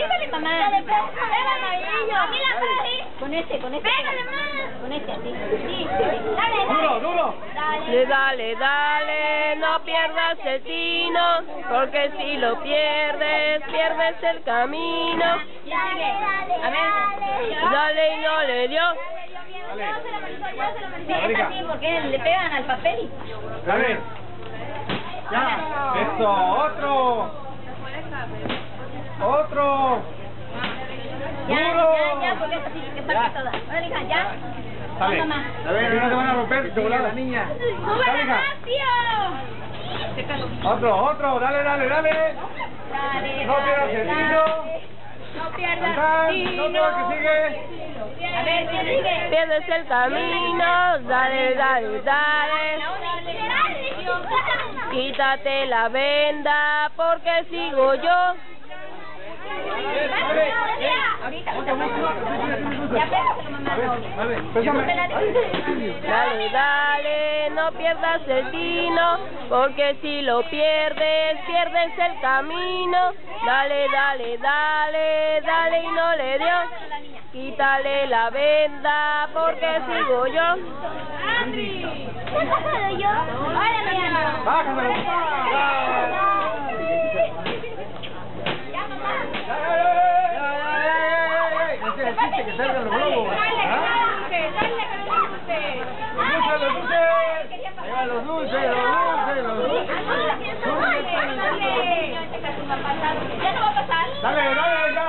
Dígale, mamá. Pégale, amarillo. A mí la pared. Con este, con este. Pégale, mamá. Con este, así. Sí. Dale, dale. Duro, duro. Dale, dale, dale, no pierdas el tino, porque si lo pierdes, pierdes el camino. A ver. Dale y no le dio. Dale. Sí, es así porque le pegan al papel y... Dale. Ya. Eso, otro. Otro. Ya, Duro. ya, ya, porque es así que parte toda. Ahora, hija, ya. Dale. Vamos, mamá. A ver, no te van a romper, chocolate. niña. ¡Súbela rápido! Otro, otro. Dale, dale, dale. Dale, No pierdas el tino. No pierdas el No tino. pierdas que sigue. A ver, ¿quién sigue? Pierdes el camino, dale, dale, dale. Quítate la venda, porque sigo yo. Ahorita, ahorita, Ya pégaselo, mamá. Dale. Dale, no pierdas el tino, porque si lo pierdes, pierdes el camino. Dale, dale, dale, dale y no le dio. Quítale la venda, porque sigo yo. ¡Andri! ¿Qué yo? Ahora me que salgan los globos. Dale, ¿Ah? dale, dale, Los dulces, los dulces. Ahí van los dulces, los dulces, los dulces. ¿Ya no va a pasar? Dale, dale, ya.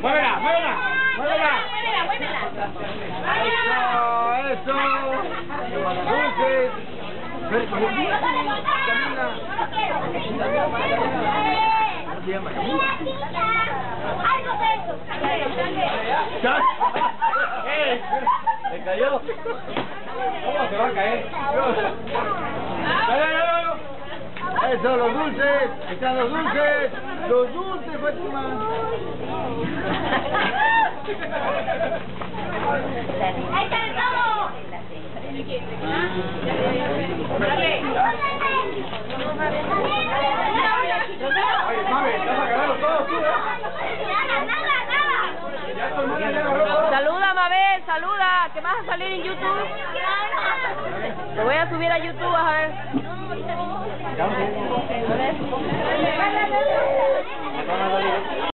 Muévela, muévela, muévela. Muévela, muévela. Eso, eso. Los dulces. Camina. ¿Cómo se llama? Algo de eso. ¡Ya! ¡Eh! ¡Se cayó! ¿Cómo se va a caer? Los dulces, están los dulces, los dulces, Fátima. Ahí está el todo mami, vas a ganarlo todo tú, ¿eh? Nada, nada, nada. Ya todo el mundo ya agarró todo. Saluda, Mabel, saluda, que vas a salir en YouTube. Te voy a subir a YouTube, a ver. Ya, sí. Dale.